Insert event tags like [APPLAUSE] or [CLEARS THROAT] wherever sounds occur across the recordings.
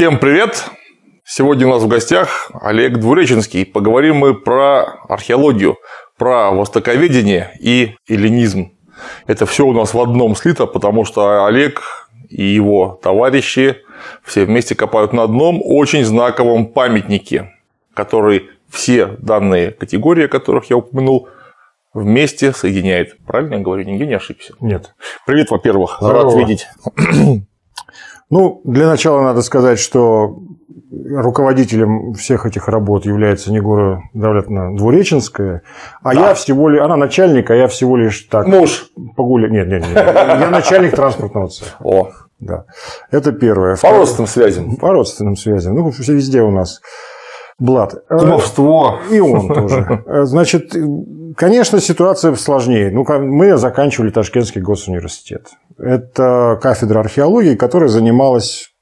Всем привет! Сегодня у нас в гостях Олег Двуреченский. Поговорим мы про археологию, про востоковедение и эллинизм. Это все у нас в одном слито, потому что Олег и его товарищи все вместе копают на одном очень знаковом памятнике, который все данные категории, о которых я упомянул, вместе соединяет. Правильно я говорю? Нигде не ошибся? Нет. Привет, во-первых. Рад видеть. [CLEARS THROAT] Ну, для начала надо сказать, что руководителем всех этих работ является Негора Давлетовна Двуреченская, а Да. я всего лишь, она начальник, а я всего лишь так Муж. погуля... Нет, нет, нет, я начальник транспортного цеха. О, Да. Это первое. по родственным связям. По родственным связям. Ну, все везде у нас блат. Э, Кумовство. И он тоже. Э, [LAUGHS] Значит, конечно, ситуация сложнее. Ну, мы заканчивали Ташкентский госуниверситет. Это кафедра археологии, которая занималась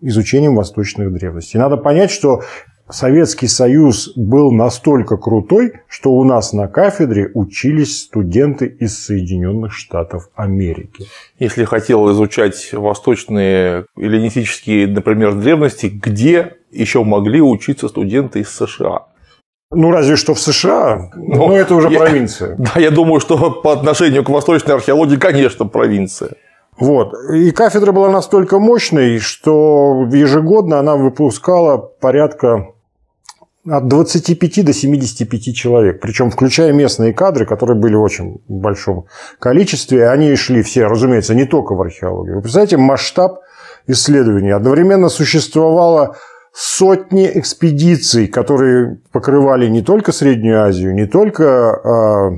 изучением восточных древностей. Надо понять, что Советский Союз был настолько крутой, что у нас на кафедре учились студенты из Соединенных Штатов Америки. Если хотел изучать восточные эллинистические, например, древности, где еще могли учиться студенты из США? Ну, разве что в США, Ну, но это уже я- провинция. [LAUGHS] Да, я думаю, что по отношению к восточной археологии, конечно, провинция. Вот. И кафедра была настолько мощной, что ежегодно она выпускала порядка от 25 до 75 человек. Причем включая местные кадры, которые были в очень большом количестве. Они шли все, разумеется, не только в археологию. Вы представляете, масштаб исследований. Одновременно существовало сотни экспедиций, которые покрывали не только Среднюю Азию, не только а,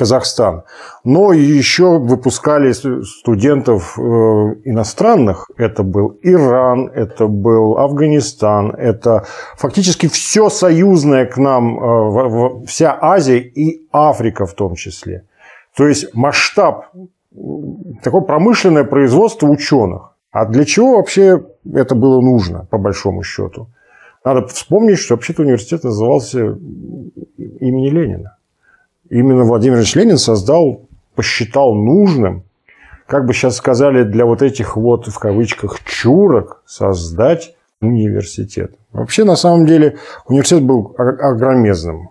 Казахстан, но еще выпускали студентов э, иностранных. Это был Иран, это был Афганистан, это фактически все союзное к нам, э, вся Азия и Африка в том числе. То есть масштаб, такое промышленное производство ученых. А для чего вообще это было нужно, по большому счету? Надо вспомнить, что вообще-то университет назывался имени Ленина. Именно Владимир Ильич Ленин создал, посчитал нужным, как бы сейчас сказали, для вот этих вот, в кавычках, чурок создать университет. Вообще, на самом деле, университет был огромезным.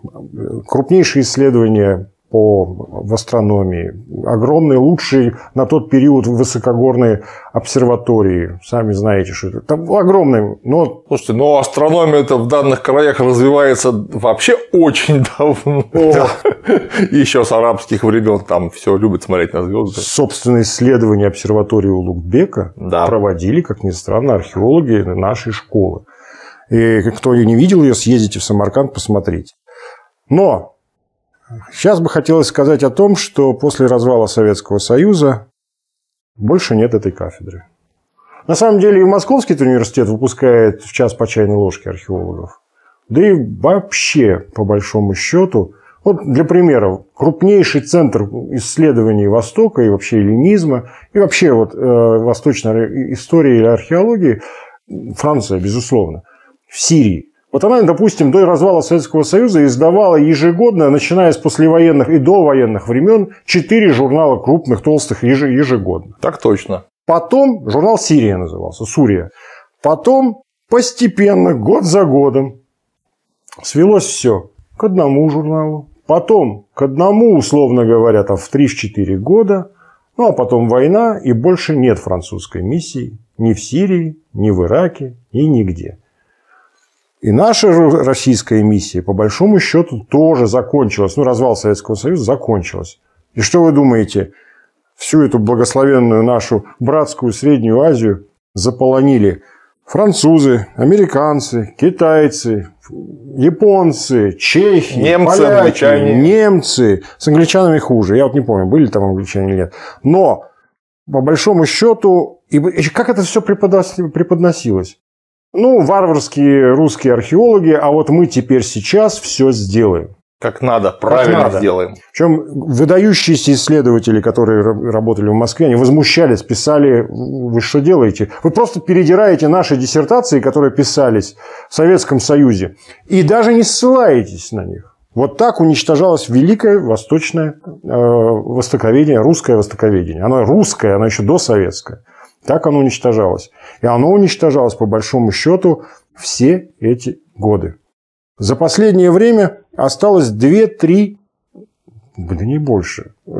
Крупнейшие исследования по в астрономии, огромные, лучшие на тот период высокогорные обсерватории. Сами знаете, что это. Там огромные, но Слушайте, но астрономия-то в данных краях развивается вообще очень [LAUGHS] давно. [LAUGHS] Еще с арабских времен там все любят смотреть на звезды. собственные исследования обсерватории Улугбека Да. проводили, как ни странно, археологи нашей школы. И кто ее не видел ее, съездите в Самарканд, посмотрите. Но сейчас бы хотелось сказать о том, что после развала Советского Союза больше нет этой кафедры. На самом деле и Московский университет выпускает в час по чайной ложке археологов. Да и вообще, по большому счету, вот для примера, крупнейший центр исследований Востока и вообще эллинизма, и вообще вот, э, восточной истории или археологии, Франция, безусловно, в Сирии. Вот она, допустим, до развала Советского Союза издавала ежегодно, начиная с послевоенных и довоенных времен, четыре журнала крупных, толстых еже- ежегодно. Так точно. Потом журнал «Сирия» назывался, «Сурия». Потом постепенно, год за годом, свелось все к одному журналу. Потом к одному, условно говоря, там, в 3-4 года. Ну, а потом война, и больше нет французской миссии ни в Сирии, ни в Ираке, и нигде. И наша российская миссия, по большому счету, тоже закончилась. Ну, развал Советского Союза закончилась. И что вы думаете? Всю эту благословенную нашу братскую Среднюю Азию заполонили французы, американцы, китайцы, японцы, чехи, Немцы, поляки, англичане. немцы. С англичанами хуже. Я вот не помню, были там англичане или нет. Но, по большому счету, и как это все преподносилось? Ну, варварские русские археологи, а вот мы теперь сейчас все сделаем. Как надо, правильно надо. сделаем. Причем выдающиеся исследователи, которые ра- работали в Москве, они возмущались, писали, вы что делаете? Вы просто передираете наши диссертации, которые писались в Советском Союзе, и даже не ссылаетесь на них. Вот так уничтожалось великое восточное э, востоковедение, русское востоковедение. Оно русское, оно еще досоветское. Так оно уничтожалось. И оно уничтожалось, по большому счету, все эти годы. За последнее время осталось 2-3, да не больше, э,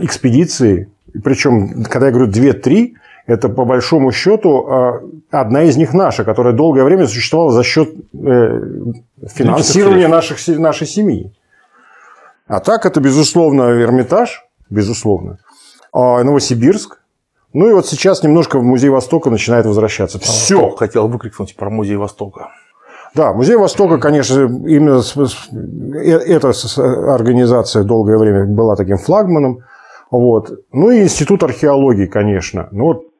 экспедиции. Причем, когда я говорю 2-3, это по большому счету э, одна из них наша, которая долгое время существовала за счет э, финансирования наших, нашей семьи. А так это, безусловно, Эрмитаж, безусловно, а Новосибирск, ну и вот сейчас немножко в Музей Востока начинает возвращаться. Все. Хотел выкрикнуть про Музей Востока. Да, Музей Востока, конечно, именно э, эта организация долгое время была таким флагманом. Вот. Ну и Институт археологии, конечно. Ну вот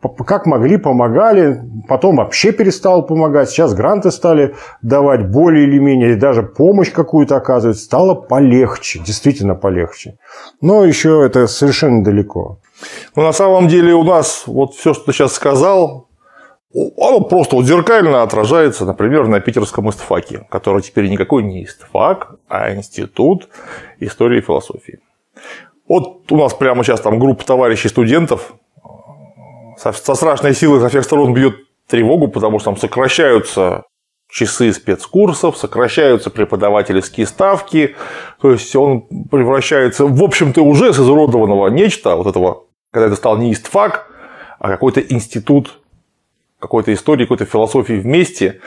как могли, помогали, потом вообще перестал помогать, сейчас гранты стали давать более или менее, или даже помощь какую-то оказывать, стало полегче, действительно полегче. Но еще это совершенно далеко. Ну, на самом деле у нас вот все, что ты сейчас сказал, оно просто вот зеркально отражается, например, на питерском истфаке, который теперь никакой не истфак, а институт истории и философии. Вот у нас прямо сейчас там группа товарищей студентов со, со страшной силой со всех сторон бьет тревогу, потому что там сокращаются часы спецкурсов, сокращаются преподавательские ставки, то есть он превращается, в общем-то, уже с изуродованного нечто, вот этого, когда это стал не истфак, а какой-то институт какой-то истории, какой-то философии вместе,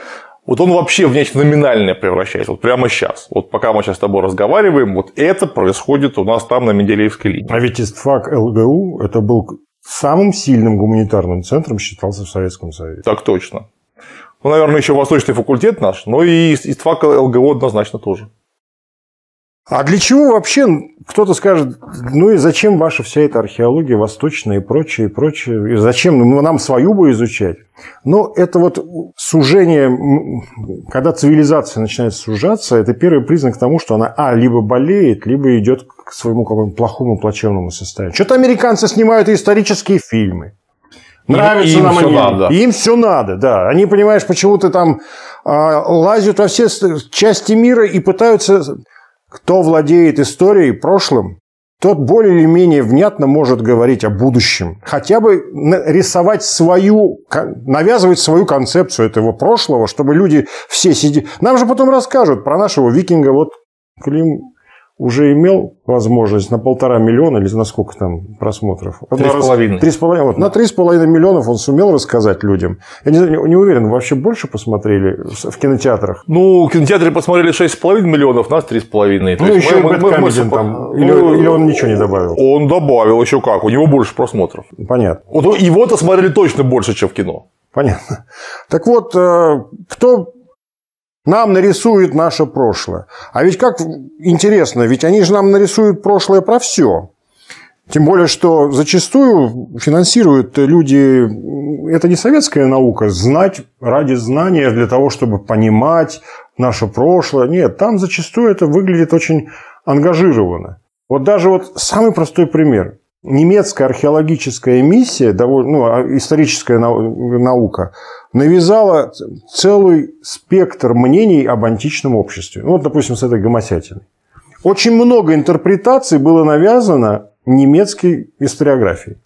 вот он вообще в нечто номинальное превращается, вот прямо сейчас. Вот пока мы сейчас с тобой разговариваем, вот это происходит у нас там на Менделеевской линии. А ведь истфак ЛГУ – это был самым сильным гуманитарным центром считался в Советском Союзе. Так точно. Ну, наверное, еще Восточный факультет наш, но и ИСТФАК ЛГО однозначно тоже. А для чего вообще, кто-то скажет, ну и зачем ваша вся эта археология восточная и прочее, и прочее, и зачем ну, нам свою бы изучать? Но это вот сужение, когда цивилизация начинает сужаться, это первый признак тому, что она, а, либо болеет, либо идет к своему какому-то плохому, плачевному состоянию. Что-то американцы снимают исторические фильмы. Нравится им нам все они. Надо. Им все надо, да. Они, понимаешь, почему-то там а, лазят во все части мира и пытаются кто владеет историей, прошлым, тот более или менее внятно может говорить о будущем. Хотя бы рисовать свою, навязывать свою концепцию этого прошлого, чтобы люди все сидели. Нам же потом расскажут про нашего викинга. Вот Клим уже имел возможность на полтора миллиона или на сколько там просмотров? Три с половиной. Три с половиной. Вот, на три с половиной миллионов он сумел рассказать людям. Я не, не уверен, вообще больше посмотрели в кинотеатрах? Ну, в кинотеатре посмотрели шесть с половиной миллионов, нас три с половиной. Ну, еще мы, мы, мы, мы, там. Или, ну, или он ничего не добавил? Он добавил еще как. У него больше просмотров. Понятно. Вот его-то смотрели точно больше, чем в кино. Понятно. Так вот, э, кто нам нарисуют наше прошлое. А ведь как интересно, ведь они же нам нарисуют прошлое про все. Тем более, что зачастую финансируют люди, это не советская наука, знать ради знания для того, чтобы понимать наше прошлое. Нет, там зачастую это выглядит очень ангажированно. Вот даже вот самый простой пример. Немецкая археологическая миссия, ну, а историческая наука, навязала целый спектр мнений об античном обществе. Ну, вот, допустим, с этой гомосятиной. Очень много интерпретаций было навязано немецкой историографией.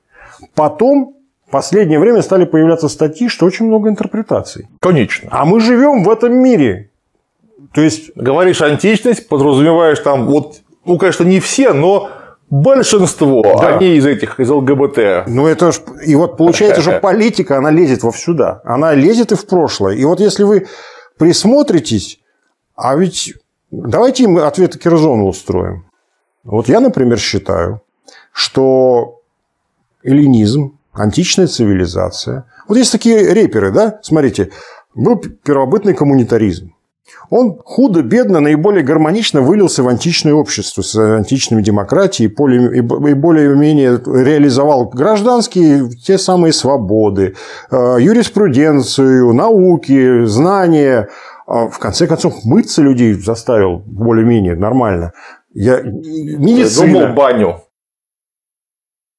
Потом в последнее время стали появляться статьи, что очень много интерпретаций. Конечно. А мы живем в этом мире. То есть... Говоришь античность, подразумеваешь там, вот, ну, конечно, не все, но Большинство, да. они из этих, из ЛГБТ. Ну, это ж, и вот получается, что [LAUGHS] политика, она лезет во сюда. Она лезет и в прошлое. И вот если вы присмотритесь, а ведь давайте мы ответ Кирзону устроим. Вот я, например, считаю, что эллинизм, античная цивилизация. Вот есть такие реперы, да? Смотрите, был первобытный коммунитаризм. Он худо-бедно, наиболее гармонично вылился в античное общество с античными демократией и более-менее реализовал гражданские те самые свободы, э, юриспруденцию, науки, знания. А в конце концов, мыться людей заставил более-менее нормально. Я... Медицина. Думал баню.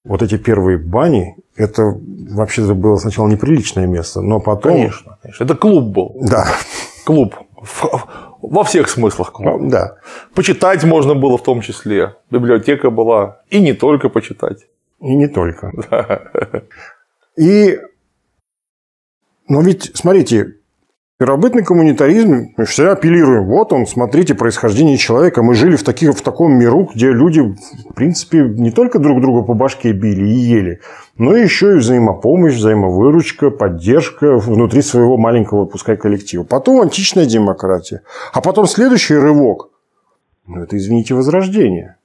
Вот эти первые бани, это вообще было сначала неприличное место, но потом... Конечно, конечно. Это клуб был. Да. Клуб во всех смыслах. Да. Почитать можно было в том числе. Библиотека была. И не только почитать. И не только. [LAUGHS] И, но ведь, смотрите, первобытный коммунитаризм, мы всегда апеллируем, вот он, смотрите, происхождение человека. Мы жили в, таких, в таком миру, где люди, в принципе, не только друг друга по башке били и ели, но еще и взаимопомощь, взаимовыручка, поддержка внутри своего маленького, пускай, коллектива. Потом античная демократия. А потом следующий рывок. Ну, это, извините, возрождение.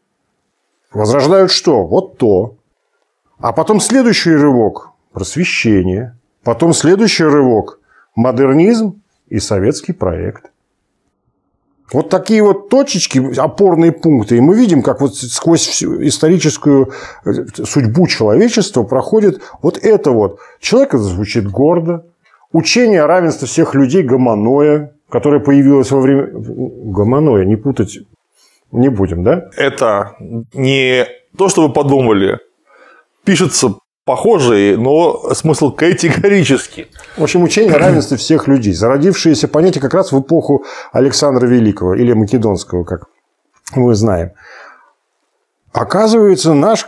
Возрождают что? Вот то. А потом следующий рывок – просвещение. Потом следующий рывок – модернизм и советский проект. Вот такие вот точечки, опорные пункты. И мы видим, как вот сквозь всю историческую э, судьбу человечества проходит вот это вот. Человек звучит гордо. Учение о равенстве всех людей гомоноя, которое появилось во время... Гомоноя, не путать не будем, да? Это не то, что вы подумали. Пишется похожие, но смысл категорический. В общем, учение о равенстве всех людей, зародившееся понятие как раз в эпоху Александра Великого или Македонского, как мы знаем. Оказывается, наш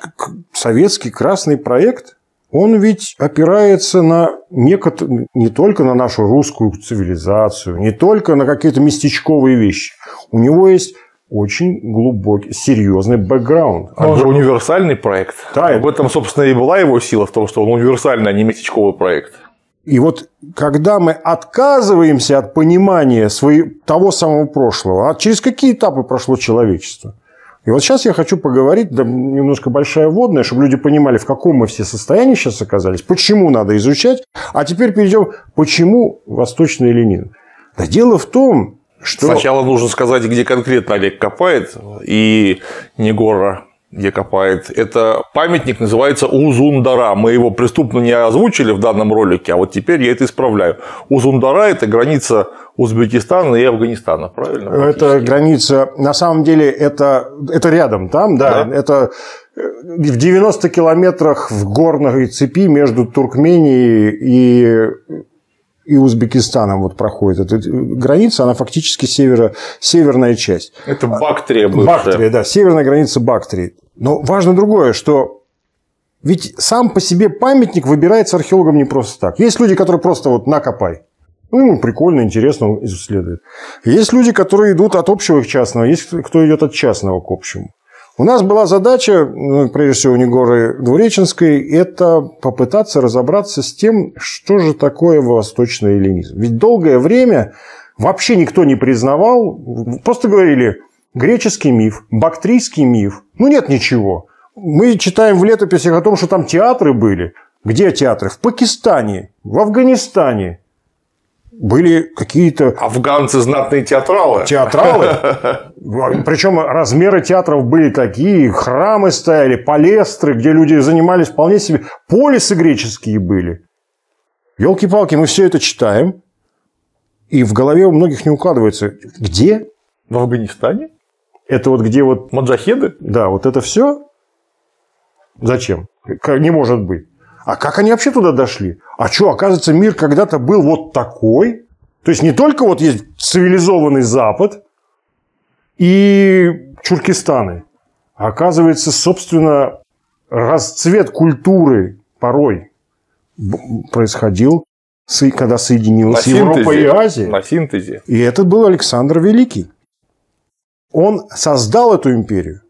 советский красный проект, он ведь опирается на некотор... не только на нашу русскую цивилизацию, не только на какие-то местечковые вещи. У него есть очень глубокий, серьезный бэкграунд. Он же универсальный проект. Да, в этом, собственно, и была его сила в том, что он универсальный, а не местечковый проект. И вот когда мы отказываемся от понимания своей, того самого прошлого, а через какие этапы прошло человечество? И вот сейчас я хочу поговорить, да, немножко большая вводная, чтобы люди понимали, в каком мы все состоянии сейчас оказались, почему надо изучать, а теперь перейдем, почему Восточный Ленин. Да дело в том, что... Сначала нужно сказать, где конкретно Олег копает, и Негора где копает. Это памятник называется Узундара. Мы его преступно не озвучили в данном ролике, а вот теперь я это исправляю. Узундара – это граница Узбекистана и Афганистана, правильно? Это граница, на самом деле, это, это рядом там, да, да. это э, в 90 километрах в горной цепи между Туркменией и и Узбекистаном вот проходит эта граница, она фактически северо, северная часть. Это Бактрия бывшая. Бактрия, да, северная граница Бактрии. Но важно другое, что ведь сам по себе памятник выбирается археологом не просто так. Есть люди, которые просто вот накопай. Ну, прикольно, интересно, он исследует. Есть люди, которые идут от общего к частного, есть кто идет от частного к общему. У нас была задача, ну, прежде всего, у Негоры Двуреченской, это попытаться разобраться с тем, что же такое восточный эллинизм. Ведь долгое время вообще никто не признавал, просто говорили греческий миф, бактрийский миф. Ну, нет ничего. Мы читаем в летописях о том, что там театры были. Где театры? В Пакистане, в Афганистане, были какие-то... Афганцы знатные театралы. Театралы. [LAUGHS] Причем размеры театров были такие, храмы стояли, палестры, где люди занимались вполне себе. Полисы греческие были. Елки-палки, мы все это читаем, и в голове у многих не укладывается. Где? В Афганистане? Это вот где вот... Маджахеды? Да, вот это все. Зачем? Не может быть. А как они вообще туда дошли? А что, оказывается, мир когда-то был вот такой? То есть не только вот есть цивилизованный Запад и Чуркистаны, а оказывается, собственно, расцвет культуры порой происходил, когда соединилась на Европа синтезе, и Азия. На синтезе. И это был Александр Великий. Он создал эту империю.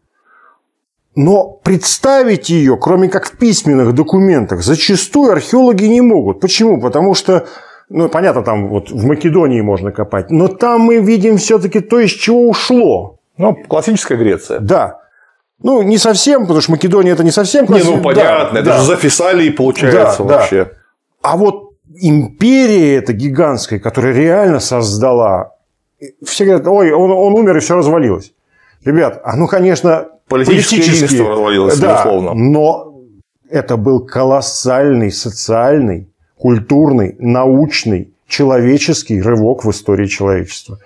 Но представить ее, кроме как в письменных документах, зачастую археологи не могут. Почему? Потому что, ну, понятно, там вот в Македонии можно копать, но там мы видим все-таки то, из чего ушло. Ну, классическая Греция. Да. Ну, не совсем, потому что Македония это не совсем класс... Не, ну понятно, да, это да. же зафисали и получается да, вообще. Да. А вот империя эта гигантская, которая реально создала, все говорят, ой, он, он умер и все развалилось. Ребят, а ну, конечно, Политическое единство развалилось, да, безусловно. Но это был колоссальный социальный, культурный, научный, человеческий рывок в истории человечества.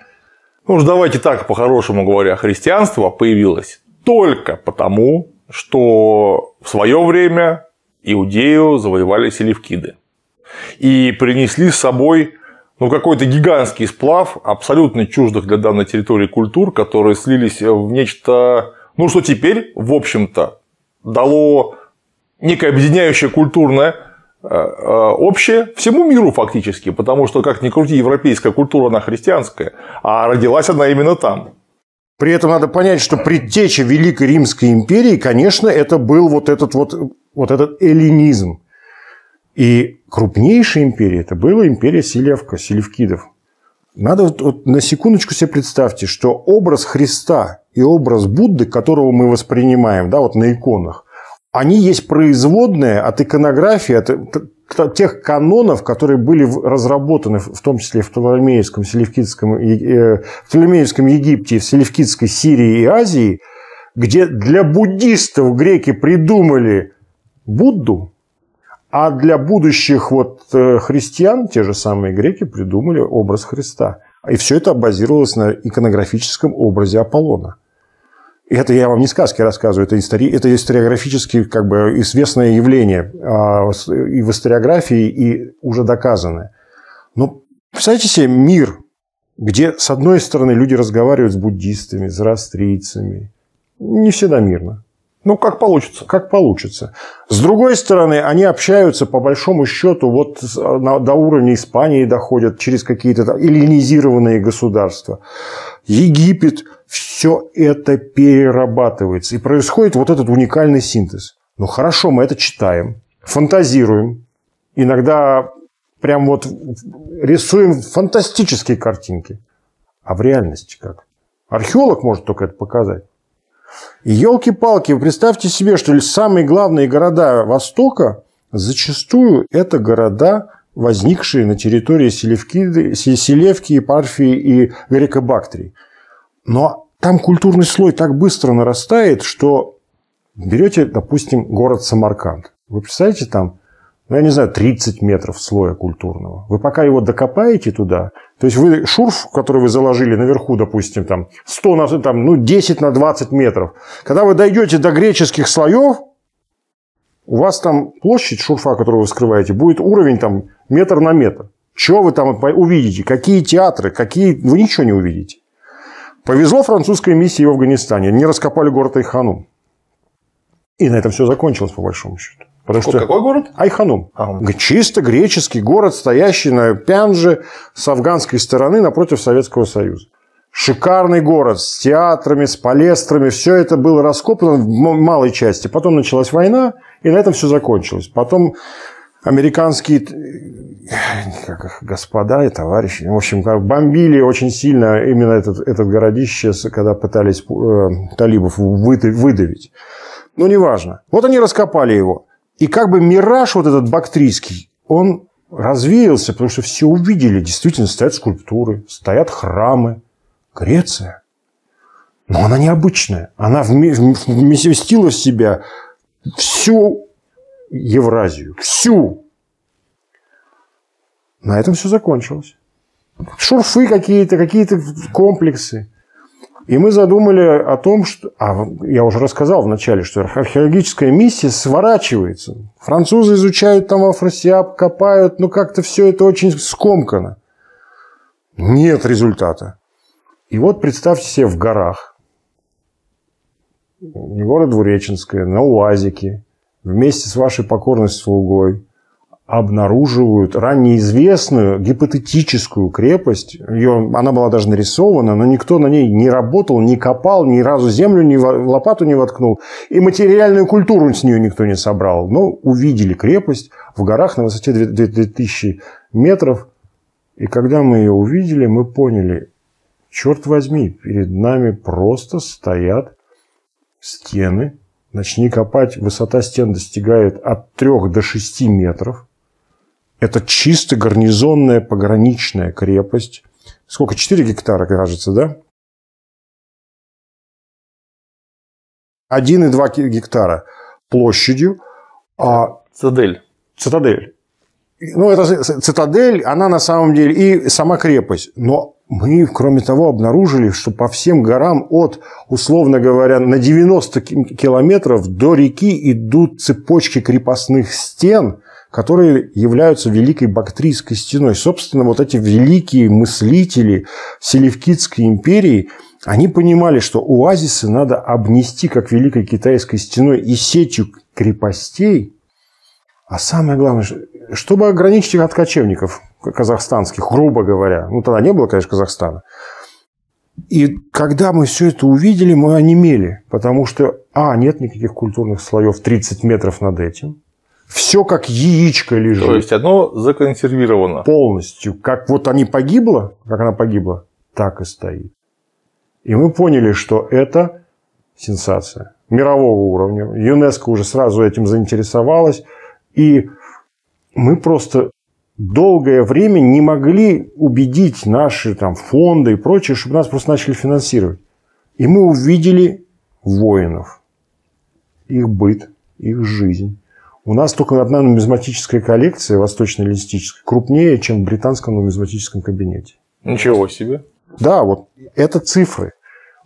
Ну уж давайте так, по-хорошему говоря, христианство появилось только потому, что в свое время Иудею завоевали селевкиды. И принесли с собой ну, какой-то гигантский сплав абсолютно чуждых для данной территории культур, которые слились в нечто ну, что теперь, в общем-то, дало некое объединяющее культурное э, э, общее всему миру фактически, потому что, как ни крути, европейская культура, она христианская, а родилась она именно там. При этом надо понять, что предтеча Великой Римской империи, конечно, это был вот этот вот, вот этот эллинизм. И крупнейшая империя это была империя Селевка, Селевкидов. Надо вот, вот на секундочку себе представьте, что образ Христа и образ Будды, которого мы воспринимаем, да, вот на иконах, они есть производные от иконографии, от тех канонов, которые были разработаны, в том числе в Птолемеевском, Селевкидском, э, в Птолемеевском Египте, в Селевкидской Сирии и Азии, где для буддистов греки придумали Будду, а для будущих вот э, христиан те же самые греки придумали образ Христа. И все это базировалось на иконографическом образе Аполлона. И это я вам не сказки рассказываю, это, истори... это историографически как бы известное явление а, и в историографии, и уже доказанное. Но представьте себе мир, где, с одной стороны, люди разговаривают с буддистами, с растрийцами. Не всегда мирно. Ну, как получится. Как получится. С другой стороны, они общаются, по большому счету, вот до уровня Испании доходят через какие-то эллинизированные государства. Египет, все это перерабатывается. И происходит вот этот уникальный синтез. Ну, хорошо, мы это читаем, фантазируем. Иногда прям вот рисуем фантастические картинки. А в реальности как? Археолог может только это показать. И елки-палки, вы представьте себе, что самые главные города Востока зачастую это города, возникшие на территории Селевки, Селевки, Парфии и Грекобактрии. Но там культурный слой так быстро нарастает, что берете, допустим, город Самарканд. Вы представляете, там ну, я не знаю, 30 метров слоя культурного. Вы пока его докопаете туда, то есть вы шурф, который вы заложили наверху, допустим, там 100 на, там, ну, 10 на 20 метров, когда вы дойдете до греческих слоев, у вас там площадь шурфа, которую вы скрываете, будет уровень там метр на метр. Что вы там увидите? Какие театры? Какие... Вы ничего не увидите. Повезло французской миссии в Афганистане. Не раскопали город Айханум. И на этом все закончилось, по большому счету. Потому что какой город? Айханум. Ага. Чисто греческий город, стоящий на Пянже с афганской стороны напротив Советского Союза. Шикарный город с театрами, с палестрами. Все это было раскопано в малой части. Потом началась война, и на этом все закончилось. Потом американские как их, господа и товарищи, в общем, бомбили очень сильно именно этот, этот городище, когда пытались э, талибов выдавить. Ну, неважно. Вот они раскопали его. И как бы мираж вот этот бактрийский, он развеялся, потому что все увидели, действительно стоят скульптуры, стоят храмы. Греция. Но она необычная. Она вместила в себя всю Евразию. Всю. На этом все закончилось. Шурфы какие-то, какие-то комплексы. И мы задумали о том, что... А я уже рассказал вначале, что археологическая миссия сворачивается. Французы изучают там афросиап, копают, но как-то все это очень скомкано. Нет результата. И вот представьте себе в горах, город Двуреченское, на УАЗике, вместе с вашей покорной слугой, обнаруживают ранее известную гипотетическую крепость. Ее, она была даже нарисована, но никто на ней не работал, не копал, ни разу землю, ни лопату не воткнул. И материальную культуру с нее никто не собрал. Но увидели крепость в горах на высоте 2000 метров. И когда мы ее увидели, мы поняли, черт возьми, перед нами просто стоят стены. Начни копать, высота стен достигает от 3 до 6 метров. Это чисто гарнизонная пограничная крепость. Сколько? 4 гектара, кажется, да? 1,2 гектара площадью. А... Цитадель. Цитадель. Ну, это цитадель, она на самом деле и сама крепость. Но мы, кроме того, обнаружили, что по всем горам от, условно говоря, на 90 километров до реки идут цепочки крепостных стен – которые являются Великой Бактрийской стеной. Собственно, вот эти великие мыслители Селевкидской империи, они понимали, что оазисы надо обнести как Великой Китайской стеной и сетью крепостей, а самое главное, чтобы ограничить их от кочевников казахстанских, грубо говоря. Ну, тогда не было, конечно, Казахстана. И когда мы все это увидели, мы онемели, потому что, а, нет никаких культурных слоев 30 метров над этим. Все как яичко лежит. То есть одно законсервировано. Полностью. Как вот они погибла, как она погибла, так и стоит. И мы поняли, что это сенсация мирового уровня. ЮНЕСКО уже сразу этим заинтересовалась. И мы просто долгое время не могли убедить наши там, фонды и прочее, чтобы нас просто начали финансировать. И мы увидели воинов, их быт, их жизнь. У нас только одна нумизматическая коллекция, восточно-линистическая, крупнее, чем в британском нумизматическом кабинете. Ничего себе. Да, вот это цифры.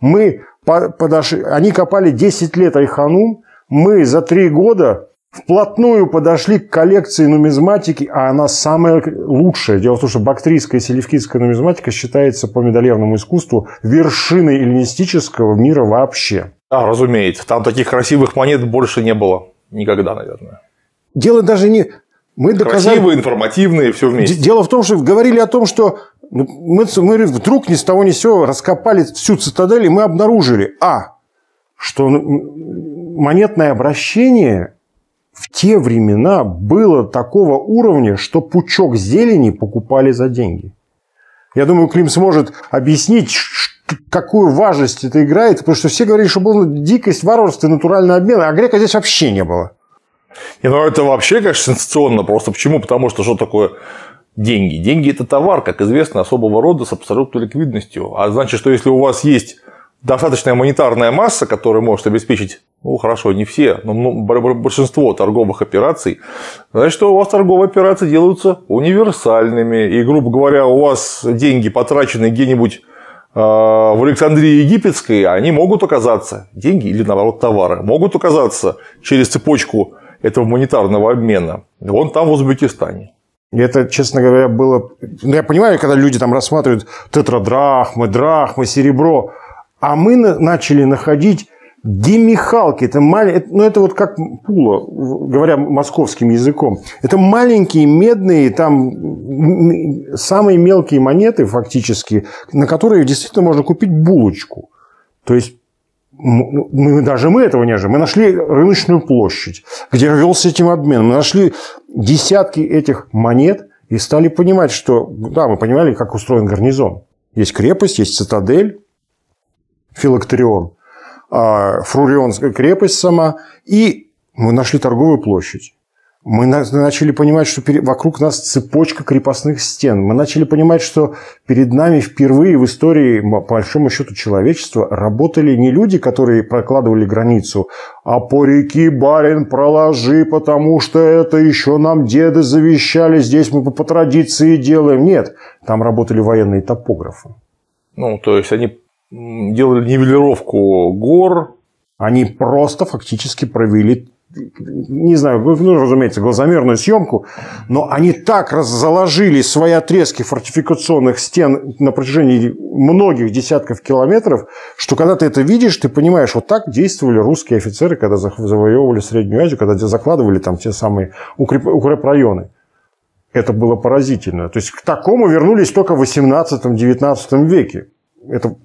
Мы подошли, они копали 10 лет Айханум, мы за 3 года вплотную подошли к коллекции нумизматики, а она самая лучшая. Дело в том, что бактрийская и селевкидская нумизматика считается по медальерному искусству вершиной эллинистического мира вообще. А, разумеется. Там таких красивых монет больше не было никогда, наверное. Дело даже не... Мы доказали... Красивые, информативные, все вместе. Дело в том, что говорили о том, что мы, мы вдруг ни с того ни с сего раскопали всю цитадель, и мы обнаружили, а, что монетное обращение в те времена было такого уровня, что пучок зелени покупали за деньги. Я думаю, Клим сможет объяснить, какую важность это играет, потому что все говорили, что была дикость, варварство и натуральный обмен, а грека здесь вообще не было. Не, ну это вообще, конечно, сенсационно. Просто почему? Потому что что такое деньги? Деньги – это товар, как известно, особого рода с абсолютной ликвидностью. А значит, что если у вас есть достаточная монетарная масса, которая может обеспечить, ну хорошо, не все, но большинство торговых операций, значит, что у вас торговые операции делаются универсальными. И, грубо говоря, у вас деньги потрачены где-нибудь а, в Александрии Египетской, они могут оказаться, деньги или, наоборот, товары, могут оказаться через цепочку этого монетарного обмена вон там, в Узбекистане. И это, честно говоря, было... Ну, я понимаю, когда люди там рассматривают тетрадрахмы, драхмы, серебро, а мы начали находить демихалки. Это, мал... ну, это вот как пула, говоря московским языком. Это маленькие медные, там самые мелкие монеты фактически, на которые действительно можно купить булочку. То есть мы, ну, даже мы этого не ожидали. Мы нашли рыночную площадь, где велся этим обмен. Мы нашли десятки этих монет и стали понимать, что... Да, мы понимали, как устроен гарнизон. Есть крепость, есть цитадель, филактерион, а, фрурионская крепость сама, и мы нашли торговую площадь. Мы начали понимать, что вокруг нас цепочка крепостных стен. Мы начали понимать, что перед нами впервые в истории, по большому счету, человечества работали не люди, которые прокладывали границу, а по реке барин проложи, потому что это еще нам деды завещали, здесь мы по традиции делаем. Нет, там работали военные топографы. Ну, то есть они делали нивелировку гор. Они просто фактически провели не знаю, ну, разумеется, глазомерную съемку, но они так заложили свои отрезки фортификационных стен на протяжении многих десятков километров, что когда ты это видишь, ты понимаешь, вот так действовали русские офицеры, когда завоевывали Среднюю Азию, когда закладывали там те самые укреп... укрепрайоны. Это было поразительно. То есть к такому вернулись только в 18-19 веке. Это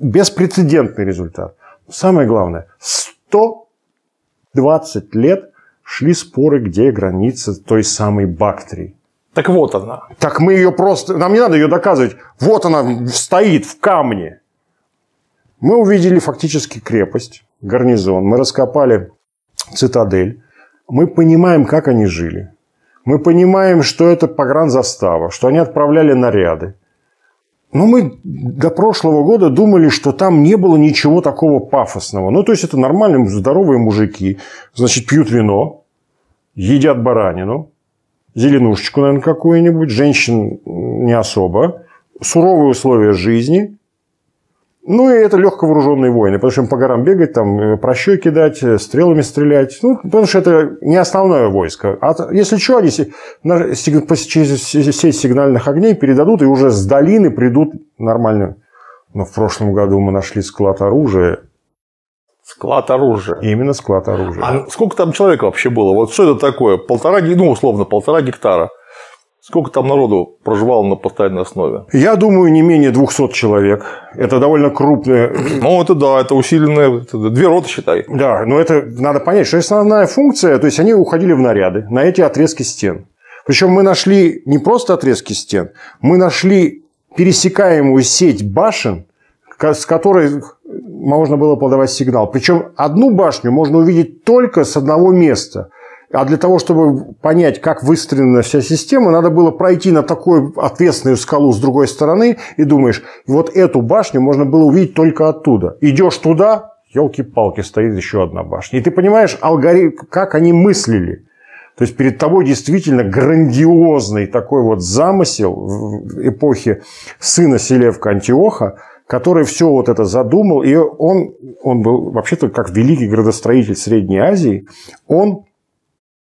беспрецедентный результат. Самое главное, 100 20 лет шли споры, где граница той самой Бактрии. Так вот она. Так мы ее просто... Нам не надо ее доказывать. Вот она стоит в камне. Мы увидели фактически крепость, гарнизон. Мы раскопали цитадель. Мы понимаем, как они жили. Мы понимаем, что это погранзастава, что они отправляли наряды. Но мы до прошлого года думали, что там не было ничего такого пафосного. Ну, то есть, это нормальные, здоровые мужики. Значит, пьют вино, едят баранину, зеленушечку, наверное, какую-нибудь, женщин не особо, суровые условия жизни, ну, и это легко вооруженные войны, потому что им по горам бегать, там, э, прощой кидать, э, стрелами стрелять. Ну, потому что это не основное войско. А если что, они через сеть сигнальных огней передадут, и уже с долины придут нормально. Но в прошлом году мы нашли склад оружия. Склад оружия. Именно склад оружия. А сколько там человек вообще было? Вот что это такое? Полтора, ну, условно, полтора гектара. Сколько там народу проживало на постоянной основе? Я думаю, не менее 200 человек. Это довольно крупное. Ну, это да, это усиленное. Это две роты, считай. Да, но это надо понять, что основная функция, то есть они уходили в наряды на эти отрезки стен. Причем мы нашли не просто отрезки стен, мы нашли пересекаемую сеть башен, с которой можно было подавать сигнал. Причем одну башню можно увидеть только с одного места – а для того, чтобы понять, как выстроена вся система, надо было пройти на такую ответственную скалу с другой стороны, и думаешь, вот эту башню можно было увидеть только оттуда. Идешь туда, елки-палки, стоит еще одна башня. И ты понимаешь, алгоритм, как они мыслили. То есть перед тобой действительно грандиозный такой вот замысел в эпохе сына Селевка Антиоха, который все вот это задумал, и он, он был вообще-то как великий градостроитель Средней Азии, он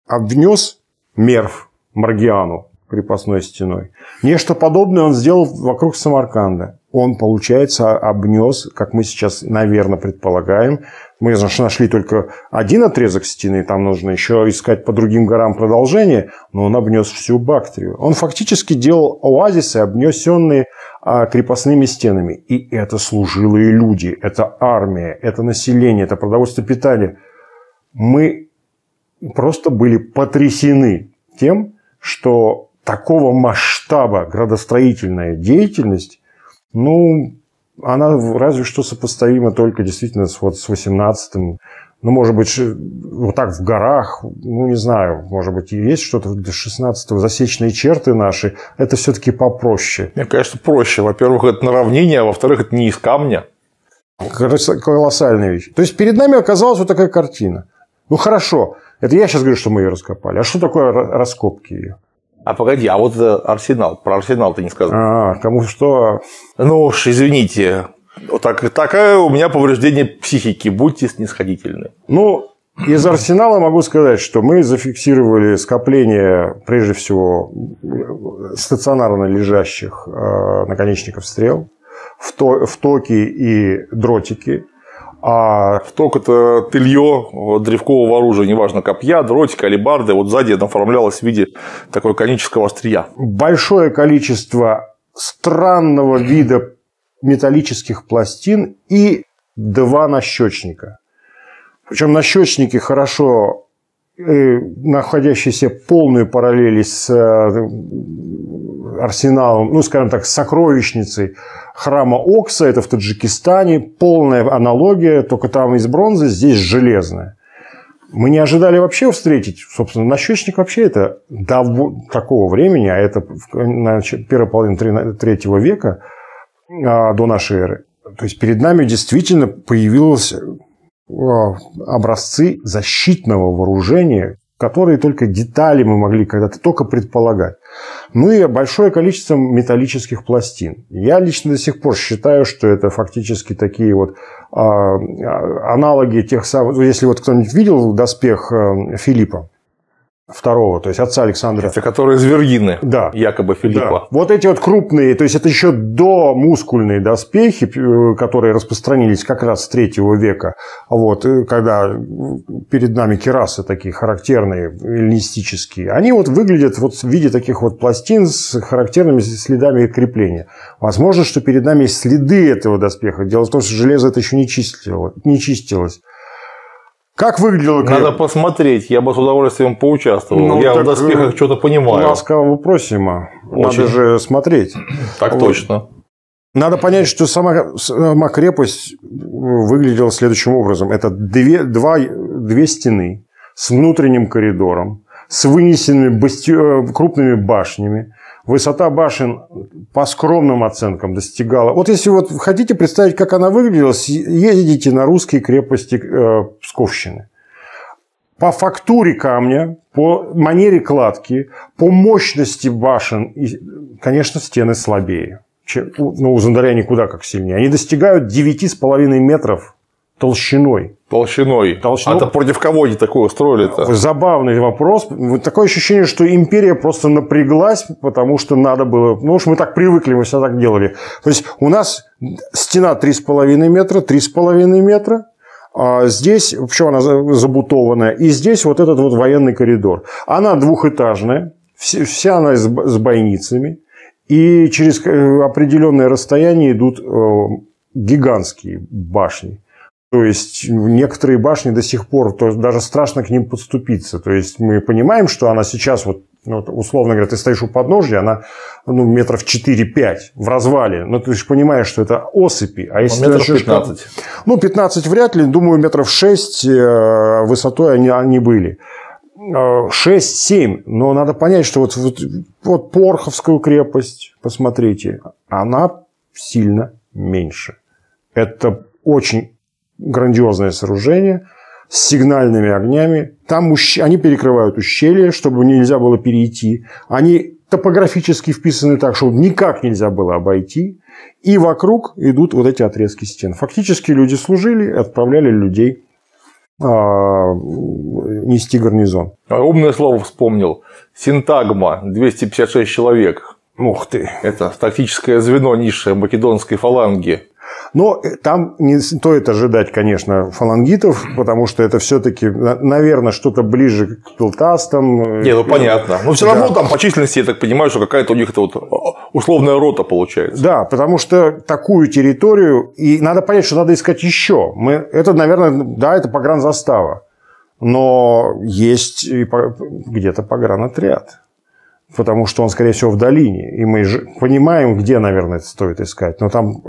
обнес Мерв Маргиану крепостной стеной. Нечто подобное он сделал вокруг Самарканда. Он, получается, обнес, как мы сейчас, наверное, предполагаем. Мы нашли только один отрезок стены, там нужно еще искать по другим горам продолжение, но он обнес всю Бактрию. Он фактически делал оазисы, обнесенные а, крепостными стенами. И это служилые люди, это армия, это население, это продовольствие питания. Мы просто были потрясены тем, что такого масштаба градостроительная деятельность, ну, она разве что сопоставима только действительно с, вот, с 18-м. Ну, может быть, вот так в горах, ну, не знаю, может быть, и есть что-то до 16-го, засечные черты наши, это все-таки попроще. Мне кажется, проще. Во-первых, это на равнине, а во-вторых, это не из камня. Колоссальная вещь. То есть, перед нами оказалась вот такая картина. Ну, хорошо, это я сейчас говорю, что мы ее раскопали. А что такое раскопки ее? А погоди, а вот арсенал, про арсенал ты не сказал. А, кому что? Ну уж, извините, так, такое у меня повреждение психики, будьте снисходительны. Ну, из арсенала могу сказать, что мы зафиксировали скопление, прежде всего, стационарно лежащих э, наконечников стрел, в, то, в токи и дротики, а вток – это тылье древкового оружия, неважно, копья, дротика, алибарды. Вот сзади это оформлялось в виде такой конического острия. Большое количество странного вида металлических пластин и два нащечника. Причем нащечники хорошо э, находящиеся полную параллели с э, арсеналом, ну, скажем так, сокровищницей храма Окса, это в Таджикистане, полная аналогия, только там из бронзы, здесь железная. Мы не ожидали вообще встретить, собственно, нащечник вообще это до такого времени, а это на первой половине третьего века а, до нашей эры. То есть перед нами действительно появились а, образцы защитного вооружения, которые только детали мы могли когда-то только предполагать. Ну и большое количество металлических пластин. Я лично до сих пор считаю, что это фактически такие вот а, а аналоги тех самых... Если вот кто-нибудь видел доспех э, Филиппа, второго, то есть отца Александра. Это которые звергины, да. якобы Филиппа. Да. Вот эти вот крупные, то есть это еще до мускульные доспехи, э, которые распространились как раз с третьего века, вот, э, когда перед нами керасы такие характерные, эллинистические, они вот выглядят вот в виде таких вот пластин с характерными следами крепления. Возможно, что перед нами есть следы этого доспеха. Дело в том, что железо это еще не чистилось. Не чистилось. Как выглядело Надо посмотреть, я бы с удовольствием поучаствовал. Ну, я в доспехах э, что-то понимаю. Ласково просим. А. Очень. Надо же смотреть. Так вот. точно. Надо понять, что сама, сама крепость выглядела следующим образом. Это две, два, две стены с внутренним коридором, с вынесенными басти... Э, крупными башнями, Высота башен по скромным оценкам достигала... Вот если вот хотите представить, как она выглядела, едете на русские крепости э, Псковщины. По фактуре камня, по манере кладки, по мощности башен, и, конечно, стены слабее. Чем, ну, у Зандаря никуда как сильнее. Они достигают 9,5 метров толщиной. Толщиной. Толщиной. А-то против кого они такое строили-то? Забавный вопрос. Такое ощущение, что империя просто напряглась, потому что надо было... Ну уж мы так привыкли, мы всегда так делали. То есть у нас стена 3,5 метра, 3,5 метра, А здесь, почему она забутованная, и здесь вот этот вот военный коридор. Она двухэтажная, вся она с бойницами, и через э, определенное расстояние идут э, гигантские башни. То есть некоторые башни до сих пор, то даже страшно к ним подступиться. То есть мы понимаем, что она сейчас, вот, ну, условно говоря, ты стоишь у подножья, она ну, метров 4-5 в развале. Но ты же понимаешь, что это осыпи. А если ну, метров 15. Ну, 15 вряд ли, думаю, метров 6 э, высотой они, они были. 6-7, э, но надо понять, что вот, вот, вот Порховскую крепость, посмотрите, она сильно меньше. Это очень грандиозное сооружение с сигнальными огнями. Там ущ... они перекрывают ущелье, чтобы нельзя было перейти. Они топографически вписаны так, чтобы никак нельзя было обойти. И вокруг идут вот эти отрезки стен. Фактически люди служили, отправляли людей а, нести гарнизон. Умное слово вспомнил. Синтагма, 256 человек. Ух ты. Это тактическое звено низшее македонской фаланги. Но э, там не стоит ожидать, конечно, фалангитов, потому что это все-таки, наверное, что-то ближе к пилтастам. Э, не, ну понятно. Но все да. равно там по численности, я так понимаю, что какая-то у них это вот условная рота получается. Да, потому что такую территорию, и надо понять, что надо искать еще. Мы, это, наверное, да, это погранзастава. Но есть где-то погранотряд потому что он, скорее всего, в долине. И мы понимаем, где, наверное, это стоит искать. Но там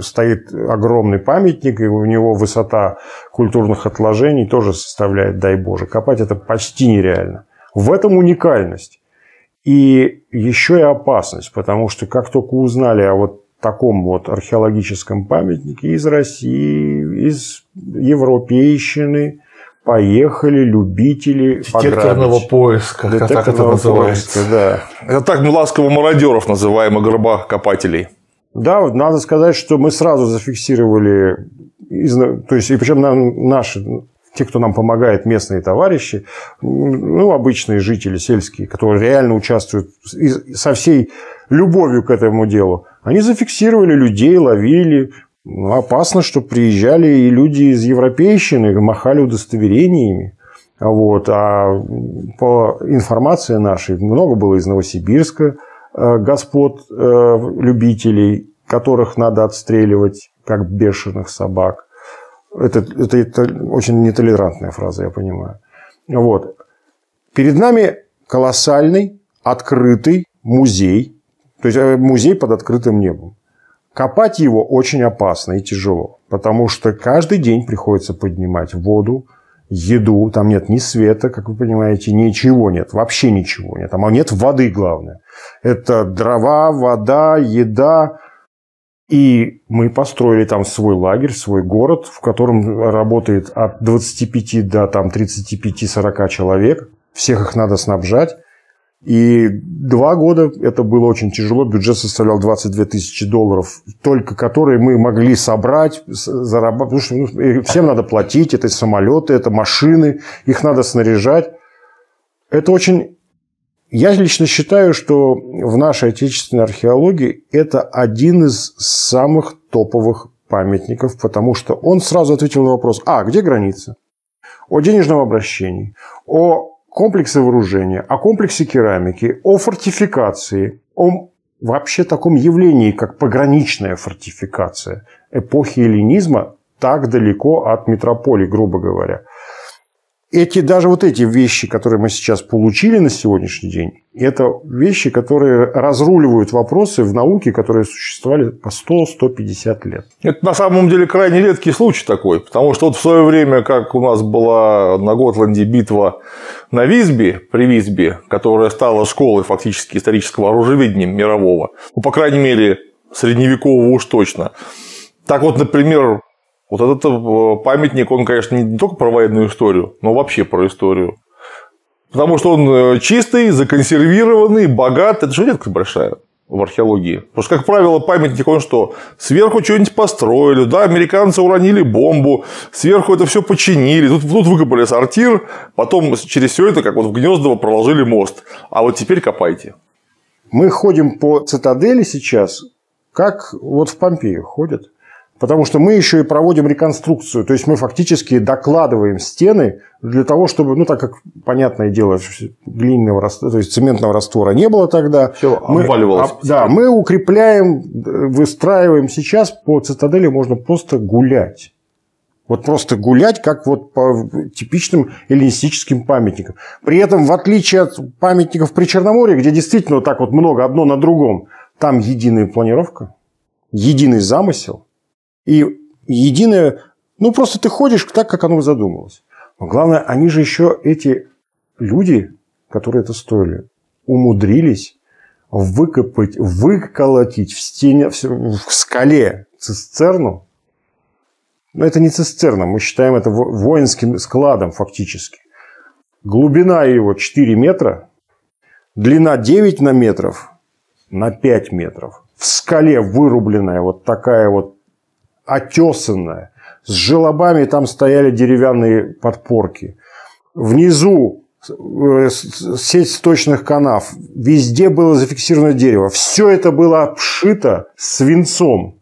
стоит огромный памятник, и у него высота культурных отложений тоже составляет, дай Боже, копать это почти нереально. В этом уникальность. И еще и опасность, потому что как только узнали о вот таком вот археологическом памятнике из России, из европейщины, поехали любители Детекторного поиска, Детекторного как это называется. Поиска, да. Это так ну, ласково мародеров, называемых гробокопателей. Да, надо сказать, что мы сразу зафиксировали, то есть, и причем наши, те, кто нам помогает, местные товарищи, ну, обычные жители сельские, которые реально участвуют со всей любовью к этому делу, они зафиксировали людей, ловили. Ну, опасно, что приезжали и люди из европейщины, махали удостоверениями. Вот. А по информации нашей много было из Новосибирска, господ э, любителей, которых надо отстреливать, как бешеных собак. Это, это, это очень нетолерантная фраза, я понимаю. Вот. Перед нами колоссальный, открытый музей, то есть э, музей под открытым небом. Копать его очень опасно и тяжело, потому что каждый день приходится поднимать воду, еду, там нет ни света, как вы понимаете, ничего нет, вообще ничего нет. Там нет воды, главное. Это дрова, вода, еда. И мы построили там свой лагерь, свой город, в котором работает от 25 до там, 35-40 человек. Всех их надо снабжать. И два года это было очень тяжело. Бюджет составлял 22 тысячи долларов, только которые мы могли собрать, зарабатывать. Потому что ну, всем надо платить. Это самолеты, это машины, их надо снаряжать. Это очень... Я лично считаю, что в нашей отечественной археологии это один из самых топовых памятников, потому что он сразу ответил на вопрос, а, где граница? О денежном обращении, о комплексе вооружения, о комплексе керамики, о фортификации, о вообще таком явлении, как пограничная фортификация эпохи эллинизма так далеко от метрополии, грубо говоря эти, даже вот эти вещи, которые мы сейчас получили на сегодняшний день, это вещи, которые разруливают вопросы в науке, которые существовали по 100-150 лет. Это на самом деле крайне редкий случай такой, потому что вот в свое время, как у нас была на Готланде битва на Висбе, при Висбе, которая стала школой фактически исторического оружеведения мирового, ну, по крайней мере, средневекового уж точно. Так вот, например, вот этот э, памятник, он, конечно, не только про военную историю, но вообще про историю. Потому что он э, чистый, законсервированный, богат. Это же редкость большая в археологии. Потому что, как правило, памятник, он что, сверху что-нибудь построили, да, американцы уронили бомбу, сверху это все починили, тут, тут выкопали сортир, потом через все это, как вот в Гнездово, проложили мост. А вот теперь копайте. Мы ходим по цитадели сейчас, как вот в Помпею ходят. Потому что мы еще и проводим реконструкцию. То есть мы фактически докладываем стены для того, чтобы, ну так как, понятное дело, глиняного то есть цементного раствора не было тогда. Все мы, обваливалось. Да, мы укрепляем, выстраиваем сейчас по цитадели можно просто гулять. Вот просто гулять, как вот по типичным эллинистическим памятникам. При этом, в отличие от памятников при Черноморье, где действительно вот так вот много одно на другом, там единая планировка, единый замысел и единое... Ну, просто ты ходишь так, как оно задумалось. Но главное, они же еще, эти люди, которые это стоили, умудрились выкопать, выколотить в стене, в скале цистерну, но это не цистерна, мы считаем это воинским складом фактически. Глубина его 4 метра, длина 9 на метров на 5 метров. В скале вырубленная вот такая вот отесанная. С желобами там стояли деревянные подпорки. Внизу э, сеть сточных канав. Везде было зафиксировано дерево. Все это было обшито свинцом.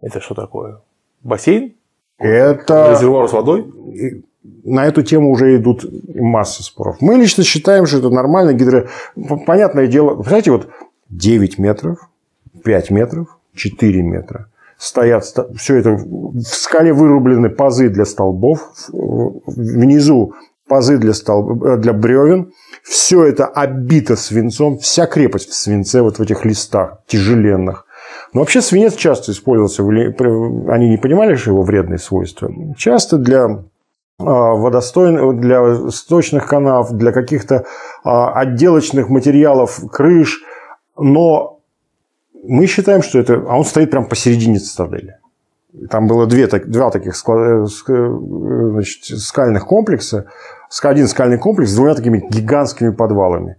Это что такое? Бассейн? Это... Резервуар с водой? На эту тему уже идут масса споров. Мы лично считаем, что это нормально. Гидро... Понятное дело, представляете, вот 9 метров, 5 метров, 4 метра. Стоят, все это в скале вырублены пазы для столбов, внизу пазы для, столб, э, для бревен. Все это обито свинцом, вся крепость в свинце, вот в этих листах тяжеленных. Но вообще свинец часто использовался, они не понимали, что его вредные свойства. Часто для а, водостойных, для сточных канав, для каких-то а, отделочных материалов, крыш. Но мы считаем, что это... А он стоит прямо посередине цитадели. Там было две, два таких э, значит, скальных комплекса. Один скальный комплекс с двумя такими гигантскими подвалами.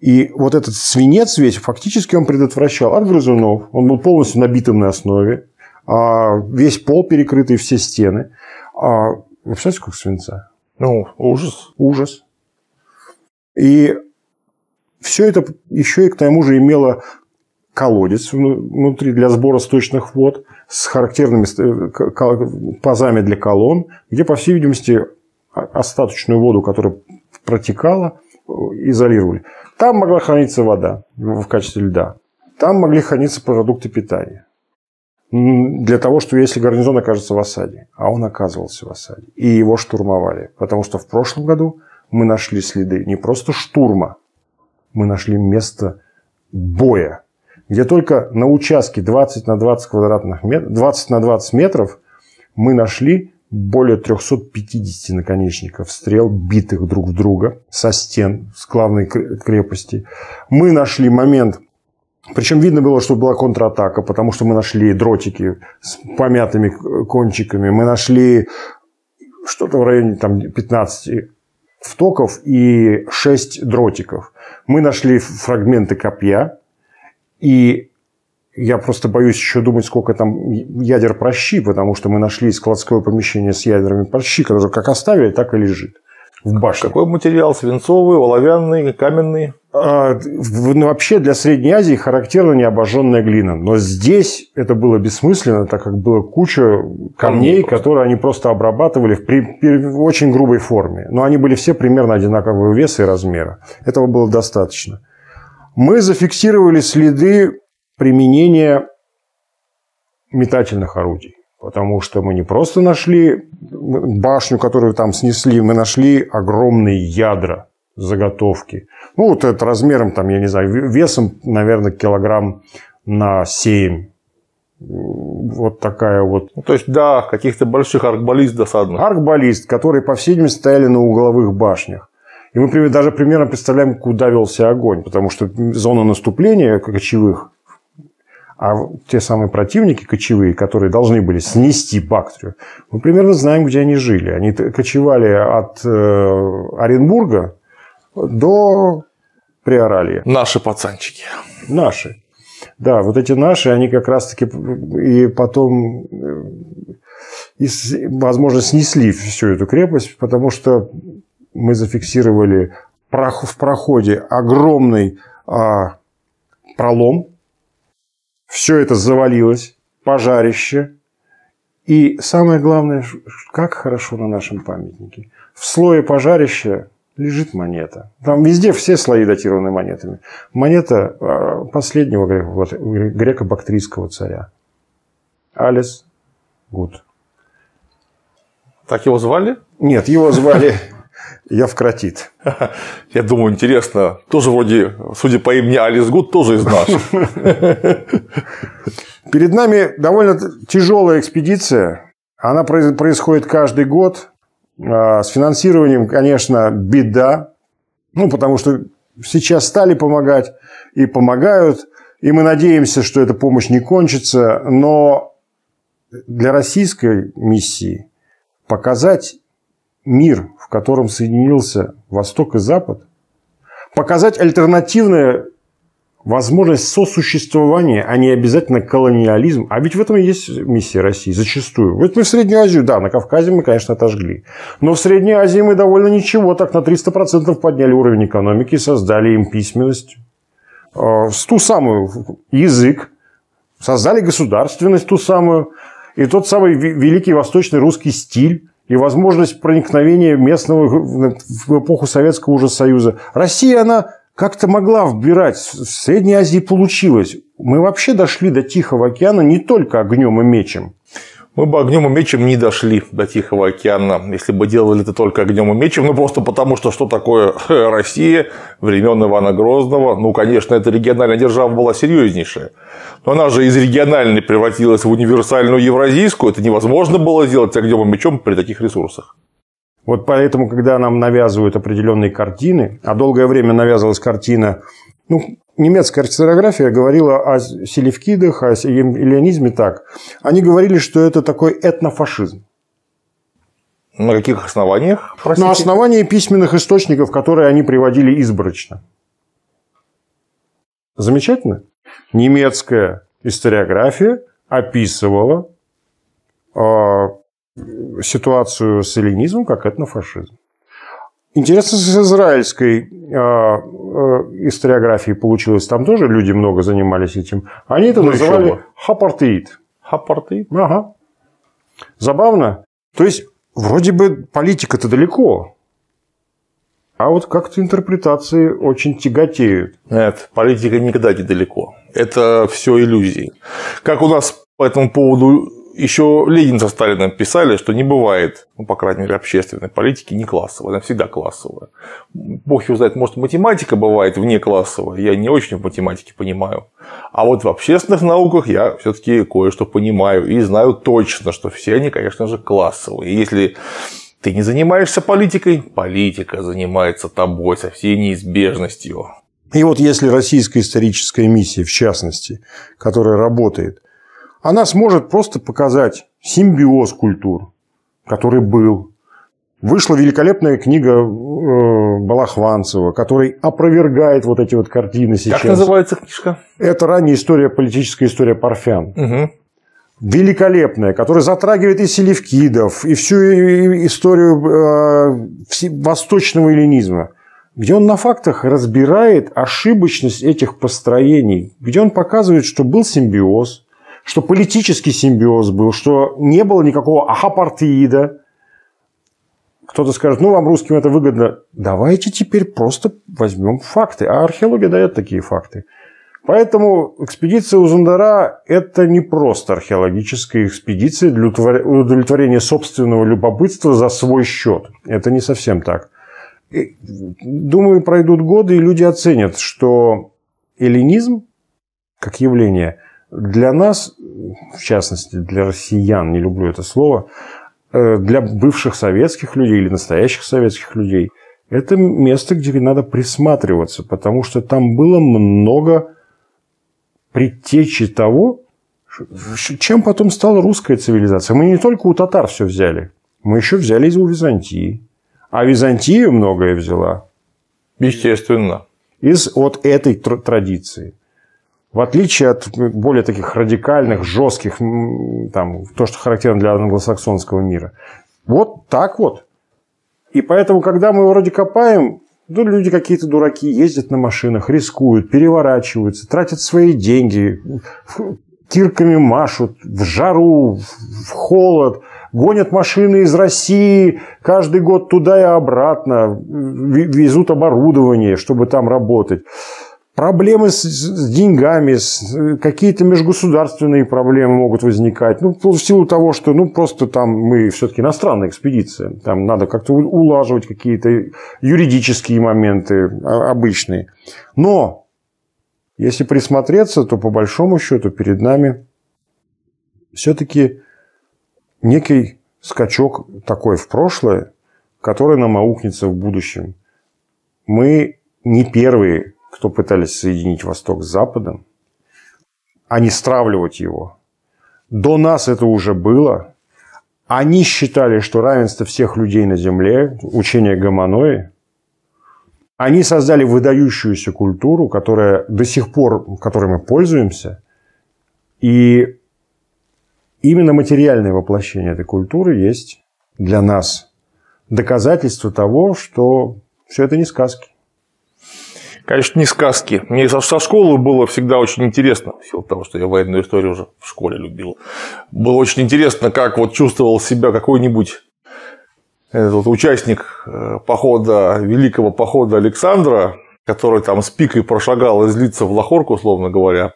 И вот этот свинец весь, фактически он предотвращал от грызунов. Он был полностью на битумной основе. А весь пол перекрытый, все стены. А, вы представляете, сколько свинца? Ну, ужас. Ужас. И все это еще и к тому же имело колодец внутри для сбора сточных вод с характерными э, пазами для колонн, где, по всей видимости, остаточную воду, которая протекала, э, изолировали. Там могла храниться вода в качестве льда. Там могли храниться продукты питания. Для того, что если гарнизон окажется в осаде, а он оказывался в осаде, и его штурмовали. Потому что в прошлом году мы нашли следы не просто штурма, мы нашли место боя, где только на участке 20 на 20 квадратных метров, 20 на 20 метров мы нашли более 350 наконечников стрел, битых друг в друга со стен, с главной крепости. Мы нашли момент, причем видно было, что была контратака, потому что мы нашли дротики с помятыми кончиками, мы нашли что-то в районе там, 15 втоков и 6 дротиков. Мы нашли фрагменты копья, и я просто боюсь еще думать, сколько там ядер прощи, потому что мы нашли складское помещение с ядрами прощи, которое как оставили, так и лежит в башне. Какой материал? Свинцовый, оловянный, каменный? А, ну, вообще для Средней Азии характерна необожженная глина. Но здесь это было бессмысленно, так как было куча камней, которые они просто обрабатывали в, при, в очень грубой форме. Но они были все примерно одинакового веса и размера. Этого было достаточно. Мы зафиксировали следы применение метательных орудий. Потому что мы не просто нашли башню, которую там снесли, мы нашли огромные ядра заготовки. Ну, вот это размером, там, я не знаю, весом, наверное, килограмм на 7. Вот такая вот. Ну, то есть, да, каких-то больших аркбаллист досадных. Аркбаллист, которые, по всей видимости, стояли на угловых башнях. И мы даже примерно представляем, куда велся огонь, потому что зона наступления кочевых а те самые противники кочевые, которые должны были снести Бактрию, мы примерно знаем, где они жили. Они кочевали от э, Оренбурга до Приоралья. Наши пацанчики. Наши. Да, вот эти наши, они как раз-таки и потом, э, и, возможно, снесли всю эту крепость, потому что мы зафиксировали в проходе огромный а, пролом, все это завалилось, пожарище, И самое главное, как хорошо на нашем памятнике. В слое пожарища лежит монета. Там везде все слои датированы монетами. Монета а, последнего греко-бактрийского царя. All is good. Так его звали? Нет, его звали Евкратид. [LAUGHS] Я думаю, интересно. Тоже вроде, судя по имени All is good, тоже из наших. [LAUGHS] Перед нами довольно тяжелая экспедиция. Она происходит каждый год. А, с финансированием, конечно, беда. Ну, потому что сейчас стали помогать и помогают. И мы надеемся, что эта помощь не кончится. Но для российской миссии показать мир, в котором соединился Восток и Запад, показать альтернативное возможность сосуществования, а не обязательно колониализм. А ведь в этом и есть миссия России, зачастую. Вот мы в Среднюю Азию, да, на Кавказе мы, конечно, отожгли. Но в Средней Азии мы довольно ничего, так на 300% подняли уровень экономики, создали им письменность, э, ту самую язык, создали государственность ту самую, и тот самый великий восточный русский стиль, и возможность проникновения местного в эпоху Советского уже Союза. Россия, она как-то могла вбирать. В Средней Азии получилось. Мы вообще дошли до Тихого океана не только огнем и мечем. Мы бы огнем и мечем не дошли до Тихого океана, если бы делали это только огнем и мечем, ну просто потому, что что такое [LAUGHS] Россия времен Ивана Грозного, ну, конечно, эта региональная держава была серьезнейшая, но она же из региональной превратилась в универсальную евразийскую, это невозможно было сделать огнем и мечом при таких ресурсах. Вот поэтому, когда нам навязывают определенные картины, а долгое время навязывалась картина, ну, немецкая историография говорила о селевкидах, о иллионизме так. Они говорили, что это такой этнофашизм. На каких основаниях? Простите? На основании письменных источников, которые они приводили изборочно. Замечательно? Немецкая историография описывала а, ситуацию с эллинизмом как этнофашизм. Интересно, с израильской э, э, историографией получилось. Там тоже люди много занимались этим. Они это ну, называли хапартеид. Хапартеид? Ага. Забавно. То есть, вроде бы политика-то далеко. А вот как-то интерпретации очень тяготеют. Нет, политика никогда не далеко. Это все иллюзии. Как у нас по этому поводу еще Ленин со Сталином писали, что не бывает, ну, по крайней мере, общественной политики не классовой, она всегда классовая. Бог его знает, может, математика бывает вне классовая, я не очень в математике понимаю. А вот в общественных науках я все-таки кое-что понимаю и знаю точно, что все они, конечно же, классовые. И если ты не занимаешься политикой, политика занимается тобой со всей неизбежностью. И вот если российская историческая миссия, в частности, которая работает, она сможет просто показать симбиоз культур, который был. Вышла великолепная книга э, Балахванцева, который опровергает вот эти вот картины сейчас. Как называется книжка? Это ранняя история, политическая история Парфян. Угу. Великолепная, которая затрагивает и селевкидов, и всю историю э, восточного эллинизма где он на фактах разбирает ошибочность этих построений, где он показывает, что был симбиоз, что политический симбиоз был, что не было никакого ахапартеида. Кто-то скажет, ну, вам русским это выгодно. Давайте теперь просто возьмем факты. А археология дает такие факты. Поэтому экспедиция Узундара – это не просто археологическая экспедиция для удовлетворения собственного любопытства за свой счет. Это не совсем так. И, думаю, пройдут годы, и люди оценят, что эллинизм как явление для нас, в частности для россиян, не люблю это слово, э, для бывших советских людей или настоящих советских людей, это место, где надо присматриваться, потому что там было много предтечи того, чем потом стала русская цивилизация. Мы не только у татар все взяли, мы еще взяли из у Византии. А Византия многое взяла. Естественно. Из вот этой традиции. В отличие от более таких радикальных, жестких, там, то, что характерно для англосаксонского мира. Вот так вот. И поэтому, когда мы вроде копаем, ну, люди какие-то дураки ездят на машинах, рискуют, переворачиваются, тратят свои деньги, кирками машут в жару, в холод, гонят машины из России каждый год туда и обратно, везут оборудование, чтобы там работать проблемы с, с деньгами, какие-то межгосударственные проблемы могут возникать. Ну, в силу того, что ну, просто там мы все-таки иностранная экспедиция. Там надо как-то улаживать какие-то юридические моменты а, обычные. Но если присмотреться, то по большому счету перед нами все-таки некий скачок такой в прошлое, который нам аукнется в будущем. Мы не первые кто пытались соединить Восток с Западом, а не стравливать его. До нас это уже было. Они считали, что равенство всех людей на Земле, учение Гомонои, они создали выдающуюся культуру, которая до сих пор, которой мы пользуемся, и именно материальное воплощение этой культуры есть для нас доказательство того, что все это не сказки. Конечно, не сказки. Мне со, школы было всегда очень интересно, в силу того, что я военную историю уже в школе любил. Было очень интересно, как вот чувствовал себя какой-нибудь этот участник э, похода, великого похода Александра, который там с пикой прошагал из лица в лохорку, условно говоря,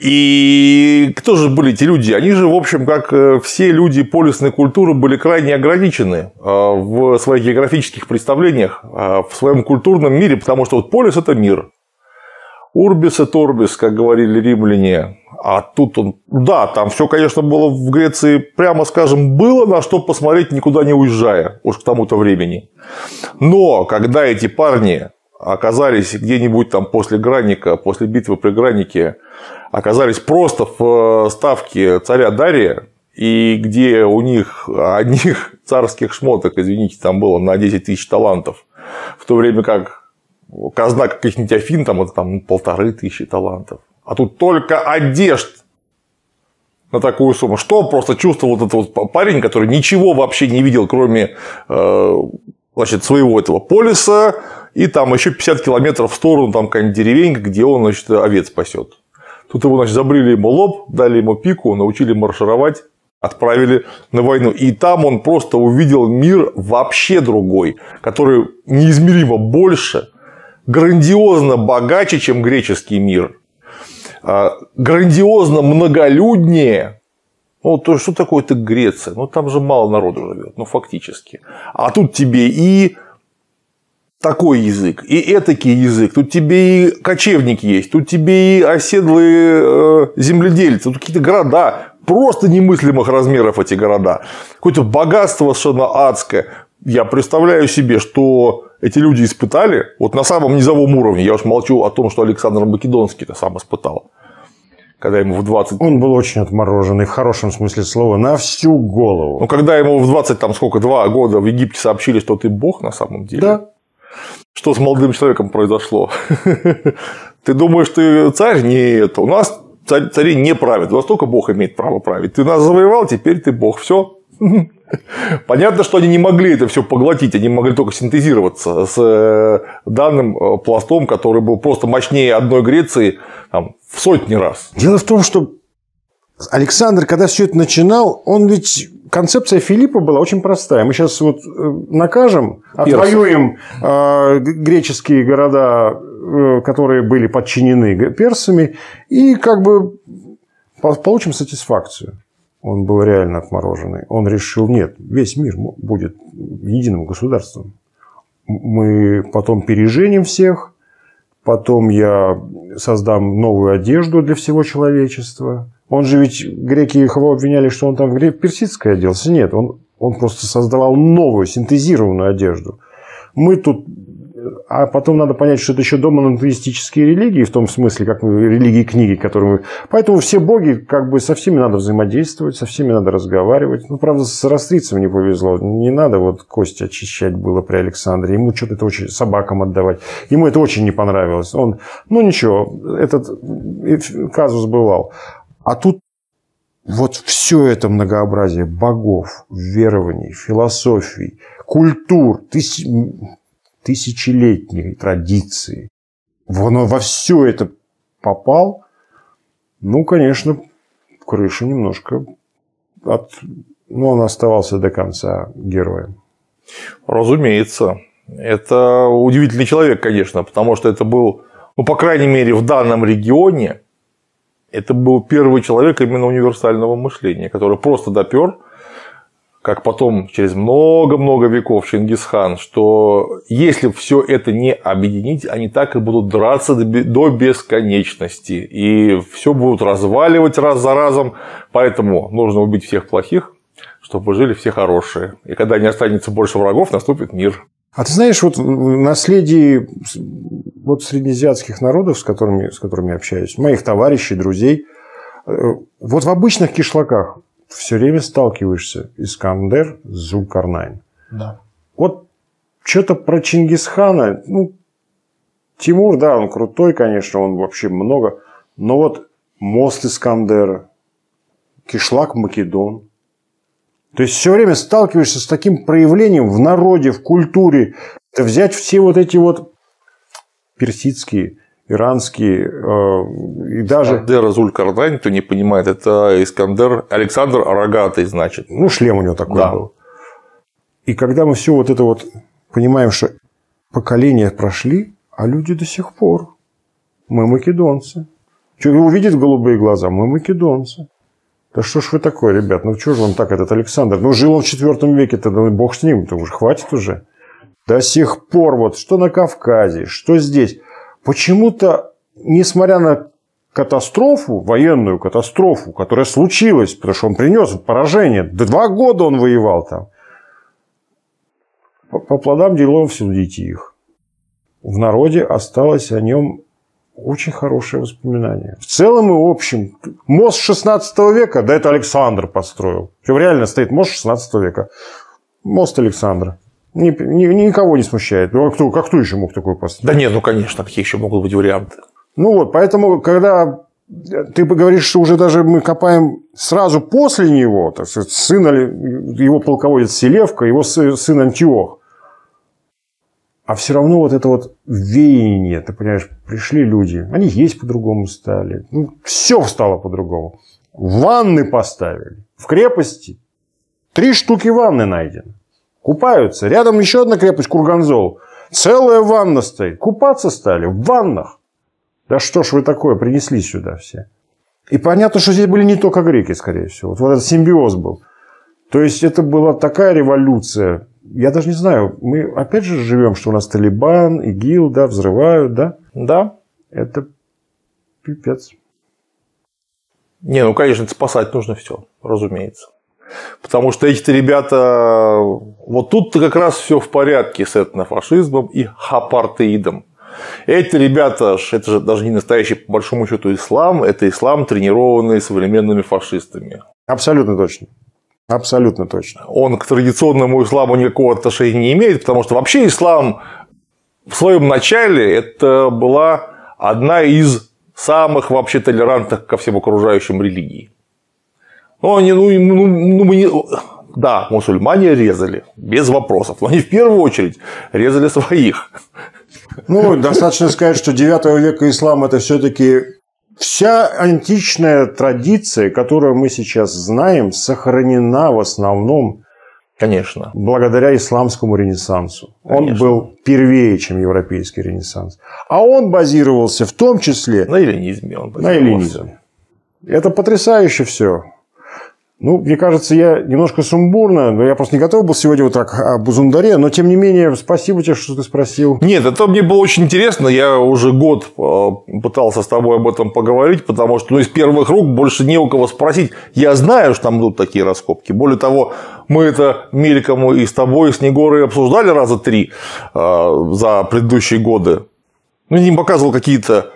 и кто же были эти люди? Они же, в общем, как э, все люди полисной культуры, были крайне ограничены э, в своих географических представлениях, э, в своем культурном мире, потому что вот полис – это мир. Урбис и Торбис, как говорили римляне. А тут он, да, там все, конечно, было в Греции, прямо скажем, было на что посмотреть, никуда не уезжая, уж к тому-то времени. Но когда эти парни оказались где-нибудь там после Гранника, после битвы при Граннике, оказались просто в э, ставке царя Дария, и где у них одних [LAUGHS] царских шмоток, извините, там было на 10 тысяч талантов, в то время как казна каких-нибудь Афин, там это там полторы тысячи талантов. А тут только одежд на такую сумму. Что просто чувствовал этот вот парень, который ничего вообще не видел, кроме э, значит, своего этого полиса, и там еще 50 километров в сторону, там какая-нибудь деревенька, где он, значит, овец пасет. Тут его, значит, забрили ему лоб, дали ему пику, научили маршировать, отправили на войну. И там он просто увидел мир вообще другой, который неизмеримо больше, грандиозно богаче, чем греческий мир, а, грандиозно многолюднее. Ну, то что такое-то Греция? Ну, там же мало народу живет, ну, фактически. А тут тебе и такой язык, и этакий язык. Тут тебе и кочевник есть, тут тебе и оседлые э, земледельцы, тут какие-то города, просто немыслимых размеров эти города. Какое-то богатство совершенно адское. Я представляю себе, что эти люди испытали вот на самом низовом уровне. Я уж молчу о том, что Александр Македонский это сам испытал. Когда ему в 20... Он был очень отмороженный, в хорошем смысле слова, на всю голову. Ну, когда ему в 20, там сколько, два года в Египте сообщили, что ты бог на самом деле. Да. Что с молодым человеком произошло? [LAUGHS] Ты думаешь, ты царь? Нет, у нас цари не правят. Востока Бог имеет право править. Ты нас завоевал, теперь ты Бог. Все. [LAUGHS] Понятно, что они не могли это все поглотить, они могли только синтезироваться с э, данным э, пластом, который был просто мощнее одной Греции там, в сотни раз. Дело в том, что Александр, когда все это начинал, он ведь концепция Филиппа была очень простая. Мы сейчас вот э, накажем, отвоюем э, греческие города, э, которые были подчинены персами, и как бы получим сатисфакцию. Он был реально отмороженный. Он решил, нет, весь мир будет единым государством. Мы потом переженим всех, потом я создам новую одежду для всего человечества, он же ведь, греки его обвиняли, что он там в персидское оделся. Нет, он, он просто создавал новую, синтезированную одежду. Мы тут а потом надо понять, что это еще домонотеистические религии, в том смысле, как религии книги, которые мы... Поэтому все боги, как бы со всеми надо взаимодействовать, со всеми надо разговаривать. Ну, правда, с растрицем не повезло. Не надо вот кости очищать было при Александре. Ему что-то это очень собакам отдавать. Ему это очень не понравилось. Он, ну ничего, этот казус бывал. А тут вот все это многообразие богов, верований, философий, культур, тысяч, тысячелетней традиции, он во все это попал, Ну, конечно, крыша немножко от... Ну, он оставался до конца героем. Разумеется. Это удивительный человек, конечно, потому что это был, ну, по крайней мере, в данном регионе, это был первый человек именно универсального мышления, который просто допер, как потом через много-много веков Чингисхан, что если все это не объединить, они так и будут драться до бесконечности. И все будут разваливать раз за разом. Поэтому нужно убить всех плохих, чтобы жили все хорошие. И когда не останется больше врагов, наступит мир. А ты знаешь, вот наследие вот среднеазиатских народов, с которыми, с которыми общаюсь, моих товарищей, друзей, э, вот в обычных кишлаках все время сталкиваешься Искандер, Зулкарнайн. Да. Вот что-то про Чингисхана, ну, Тимур, да, он крутой, конечно, он вообще много, но вот мост Искандера, кишлак Македон, то есть все время сталкиваешься с таким проявлением в народе, в культуре. Взять все вот эти вот персидские, иранские э, и даже... Искандер Зулькардань, кто не понимает, это Искандер Александр Рогатый, значит. Ну, шлем у него такой да. был. И когда мы все вот это вот понимаем, что поколения прошли, а люди до сих пор. Мы македонцы. Что увидит голубые глаза? Мы македонцы. Да что ж вы такое, ребят? Ну, что же он так, этот Александр? Ну, жил он в четвертом веке-то, ну, бог с ним, то уже хватит уже. До сих пор вот, что на Кавказе, что здесь. Почему-то, несмотря на катастрофу, военную катастрофу, которая случилась, потому что он принес поражение, два года он воевал там, по, по плодам делов судите их. В народе осталось о нем очень хорошее воспоминание. В целом и общем. Мост 16 века, да это Александр построил. Что реально стоит мост 16 века. Мост Александра. Ни, ни, никого не смущает. Ну, а кто, как кто еще мог такой построить? Да нет, ну конечно, какие еще могут быть варианты. Ну вот, поэтому, когда ты говоришь, что уже даже мы копаем сразу после него, так сказать, сына, его полководец Селевка, его сын Антиох, а все равно вот это вот веяние, ты понимаешь, пришли люди, они есть по-другому стали. Ну, все стало по-другому. Ванны поставили. В крепости три штуки ванны найдены. Купаются. Рядом еще одна крепость Курганзол. Целая ванна стоит. Купаться стали в ваннах. Да что ж вы такое принесли сюда все? И понятно, что здесь были не только греки, скорее всего. Вот, вот этот симбиоз был. То есть это была такая революция я даже не знаю, мы опять же живем, что у нас Талибан, ИГИЛ, да, взрывают, да? Да. Это пипец. Не, ну, конечно, спасать нужно все, разумеется. Потому что эти ребята, вот тут-то как раз все в порядке с этнофашизмом и апартеидом. Эти ребята, это же даже не настоящий, по большому счету, ислам, это ислам, тренированный современными фашистами. Абсолютно точно. Абсолютно точно. Он к традиционному исламу никакого отношения не имеет, потому что вообще ислам в своем начале это была одна из самых вообще толерантных ко всем окружающим религий. Ну, они, ну, ну, ну, мы не... Да, мусульмане резали, без вопросов. Но они в первую очередь резали своих. Ну, достаточно сказать, что 9 века ислам это все-таки Вся античная традиция, которую мы сейчас знаем, сохранена в основном Конечно. Благодаря исламскому ренессансу. Конечно. Он был первее, чем европейский ренессанс. А он базировался в том числе... На эллинизме он На эллинизме. Это потрясающе все. Ну, мне кажется, я немножко сумбурно, но я просто не готов был сегодня вот так об Узундаре, но тем не менее, спасибо тебе, что ты спросил. Нет, это мне было очень интересно, я уже год э, пытался с тобой об этом поговорить, потому что ну, из первых рук больше не у кого спросить. Я знаю, что там будут такие раскопки. Более того, мы это мельком и с тобой, и с Негорой обсуждали раза три э, за предыдущие годы. Ну, не показывал какие-то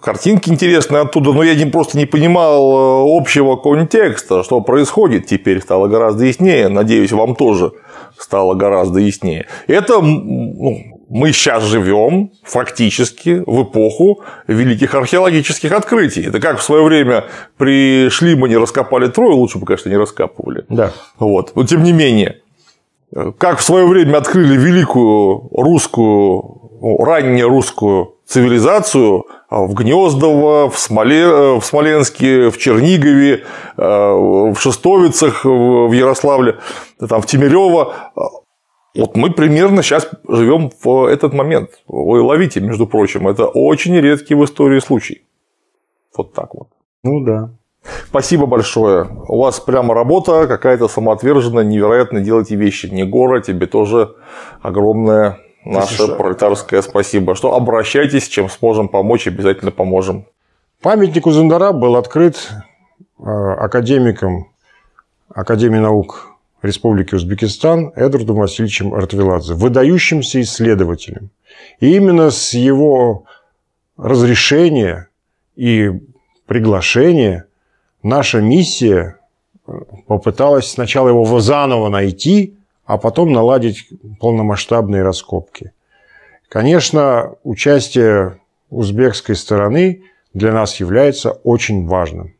картинки интересные оттуда, но я не, просто не понимал э, общего контекста, что происходит теперь стало гораздо яснее. Надеюсь, вам тоже стало гораздо яснее. Это ну, мы сейчас живем фактически в эпоху великих археологических открытий. Это как в свое время пришли мы не раскопали Трою, лучше бы, конечно, не раскапывали. Да. Вот. Но тем не менее, как в свое время открыли великую русскую, ну, раннерусскую цивилизацию в Гнездово, в, Смоле, в Смоленске, в Чернигове, в Шестовицах, в Ярославле, там, в Тимирево. Вот мы примерно сейчас живем в этот момент. Вы ловите, между прочим, это очень редкий в истории случай. Вот так вот. Ну да. Спасибо большое. У вас прямо работа какая-то самоотверженная, невероятно делаете вещи. Не гора, тебе тоже огромное наше пролетарское спасибо. Что обращайтесь, чем сможем помочь, обязательно поможем. Памятник Узандара был открыт э, академиком Академии наук Республики Узбекистан Эдвардом Васильевичем Артвеладзе, выдающимся исследователем. И именно с его разрешения и приглашения наша миссия попыталась сначала его заново найти, а потом наладить полномасштабные раскопки. Конечно, участие узбекской стороны для нас является очень важным.